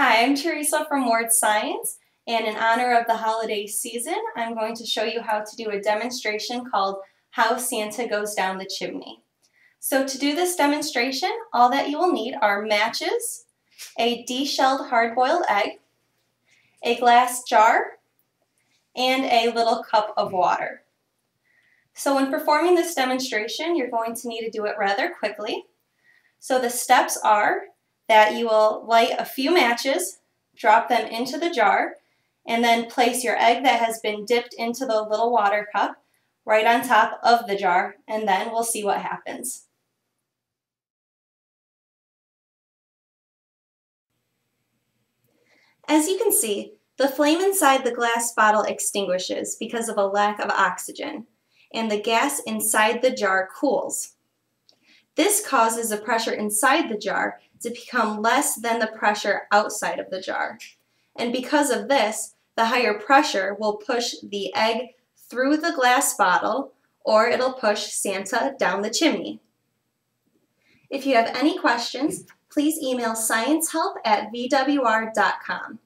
Hi, I'm Teresa from Ward Science, and in honor of the holiday season, I'm going to show you how to do a demonstration called How Santa Goes Down the Chimney. So to do this demonstration, all that you will need are matches, a deshelled hard-boiled egg, a glass jar, and a little cup of water. So when performing this demonstration, you're going to need to do it rather quickly. So the steps are that you will light a few matches, drop them into the jar, and then place your egg that has been dipped into the little water cup right on top of the jar, and then we'll see what happens. As you can see, the flame inside the glass bottle extinguishes because of a lack of oxygen, and the gas inside the jar cools. This causes the pressure inside the jar to become less than the pressure outside of the jar. And because of this, the higher pressure will push the egg through the glass bottle or it'll push Santa down the chimney. If you have any questions, please email sciencehelp at vwr.com.